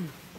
Mm.